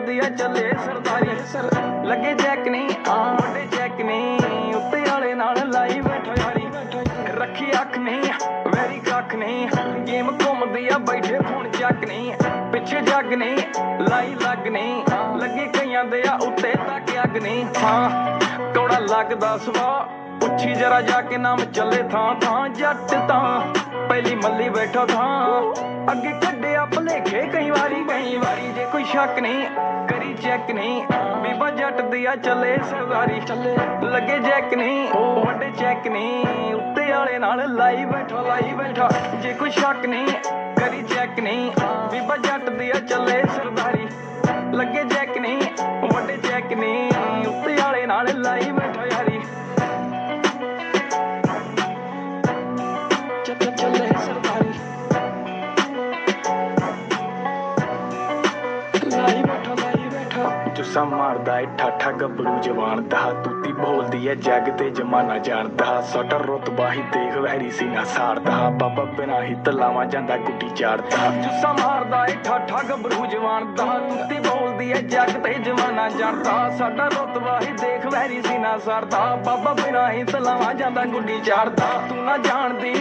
ਵਿਵਾ ਚੱਲੇ ਸਰਦਾਰੀ। ਲੱਗੇ ਚੈੱਕ ਨਹੀਂ, ਆ ਵੱਡੇ ਚੈੱਕ ਨਹੀਂ। ਉੱਤੇ ਵਾਲੇ ਨਾਲ ਲਾਈ ਬੈਠੋ ਯਾਰੀ ਰੱਖੀ ਅੱਖ ਨਹੀਂ, ਵੈਰੀ ਕੱਖ ਨਹੀਂ। ਗੇਮ ਘੁੰਮਦੀ ਆ, ਬੈਠੇ ਫੋਨ ਚੱਕ ਨਹੀਂ। ਪਿੱਛੇ ਜੱਗ ਨਹੀਂ, ਲਾਈ ਲੱਗ ਨਹੀਂ। ਲੱਗੇ ਕਈਆਂ ਦੇ ਆ, ਉੱਤੇ ਤੱਕ ਅੱਗ ਨਹੀਂ। ਹਾਂ, ਕੌੜਾ ਲੱਗਦਾ ਸਵਾ ਉੱਚੀ ਜਰਾ ਜਾ ਕੇ ਨਾਮ ਚੱਲੇ ਥਾਂ ਥਾਂ ਜੱਟ ਤਾਂ। ਪਹਿਲੀ ਮੱਲੀ ਬੈਠਾ ਥਾਂ। ਅੱਗੇ ਕੱਢਿਆ ਭਲੇਖੇ, ਕਈ ਵਾਰੀ ਕਈ ਵਾਰੀ ਜੇ ਕੋਈ ਸ਼ੱਕ ਨਹੀਂ। ਕਰੀ ਚੈੱਕ ਨਹੀਂ। ਬੀਬਾ ਜੱਟ ਦੀ ਚੱਲੇ ਸਰਦਾਰੀ ਚੱਲੇ। ਲੱਗੇ ਜੈਕ ਨਹੀਂ, ਵੱਡੇ ਚੈੱਕ ਨਹੀਂ। ਉੱਤੇ ਵਾਲੇ ਨਾਲ ਲਾਈ ਬੈਠੋ ਲਾਈ ਬੈਠਾ। ਜੇ ਕੋਈ ਸ਼ੱਕ ਨਹੀਂ, ਕਰੀ ਚੈੱਕ ਨਹੀਂ। ਬੀਬਾ ਜੱਟ ਦੀ ਚੱਲੇ ਸਰਦਾਰੀ ਲੱਗੇ ਜੈਕ ਨਹੀਂ, ਵੱਡੇ ਚੈੱਕ ਨਹੀਂ। ਉੱਤੇ ਵਾਲੇ ਨਾਲ ਲਾਈ ਬੈਠਾ ਯਾਰੀ। ਚੱਲ, ਚੱਲੇ ਬੈਠਾ ਮਾਰਦਾ ਏ, ਠਾਠਾ ਗੱਭਰੂ ਜਵਾਨ ਦਾ, ਤੂਤੀ ਬੋਲਦੀ ਏ, ਜੱਗ ਤੇ ਜਮਾਨਾ ਜਾਣਦਾ। ਸਾਡਾ ਰੁਤਬਾ ਹੀ ਦੇਖ ਵਹਿਰੀ ਸੀਨਾ ਸਾੜਦਾ। ਬਾਬਾ ਬਿਨਾ ਹੀ ਤਲਾਵਾ ਜਾਂਦਾ ਗੁੱਡੀ ਚਾੜਦਾ। ਜੁੱਸਾ ਮਾਰਦਾ ਏ, ਠਾਠਾ ਗੱਭਰੂ ਜਵਾਨ ਦਾ, ਤੁੱਤੀ ਬੋਲਦੀ ਏ, ਜੱਗ ਤੇ ਜਮਾਨਾ ਜਾਣਦਾ। ਸਾਡਾ ਰੁਤਬਾ ਹੀ ਦੇਖ ਵਹਿਰੀ ਸੀ ਨਾ ਸਾਰਦਾ ਬਾਬਾ ਬਿਨਾ ਹੀ ਤਲਾਵਾ ਜਾਂਦਾ ਗੁੱਡੀ ਚਾੜਦਾ। ਤੂੰ ਨਾ ਜਾਣਦੀ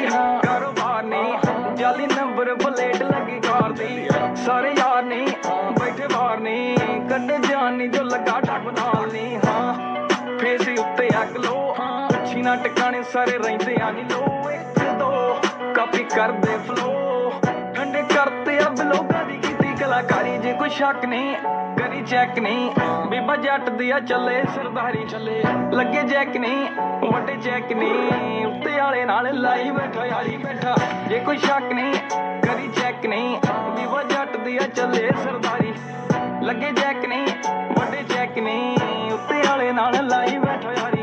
ਕਾਰੋਬਾਰ ਨਹੀਂ। ਜਾਲੀ ਨੰਬਰ ਪਲੇਟ ਲੱਗੀ ਕਾਰ ਦੀ। ਸਾਰੇ ਨੀ ਕੱਢ ਜਾਨੀ ਜੋ ਲੱਗਾ ਢੱਕ ਨਾਲ ਨੀ, ਹਾਂ। ਫੇਸ ਉੱਤੇ ਅੱਗ ਲੋ ਹਾਂ। ਅੱਛੀ ਨਾ ਟਿਕਾਣੇ ਸਾਰੇ ਰਹਿੰਦੇ ਆ ਨੀ ਲੋ ਇੱਕ ਦੋ ਕਾਪੀ ਕਰਦੇ ਫਲੋ ਠੰਡੇ ਕਰਤੇ ਆ ਬਲੋਗਾ ਦੀ ਕੀਤੀ ਕਲਾਕਾਰੀ, ਜੇ ਕੋਈ ਸ਼ੱਕ ਨਹੀਂ ਕਰੀ ਚੈੱਕ ਨਹੀਂ ਬੀਬਾ ਜੱਟ ਦਿਆ ਚੱਲੇ, ਸਰਦਾਰੀ ਚੱਲੇ। ਲੱਗੇ ਜੈਕ ਨਹੀਂ ਵੱਡੇ ਜੈਕ ਨਹੀਂ ਉੱਤੇ ਵਾਲੇ ਨਾਲ ਲਾਈ ਬੈਠਾ ਬੈਠਾ। ਜੇ ਕੋਈ ਸ਼ੱਕ ਨਹੀਂ ਕਰੀ ਚੈੱਕ ਨਹੀਂ ਬੀਬਾ ਜੱਟ ਦਿਆ ਚੱਲੇ, ਸਰਦਾਰੀ। ਲੱਗੇ ਜੈਕ ਨਹੀਂ ਵੱਡੇ ਜੈਕ ਨਹੀਂ ਉੱਤੇ ਵਾਲੇ ਨਾਲ ਲਾਈ ਬੈਠੋ ਯਾਰੀ।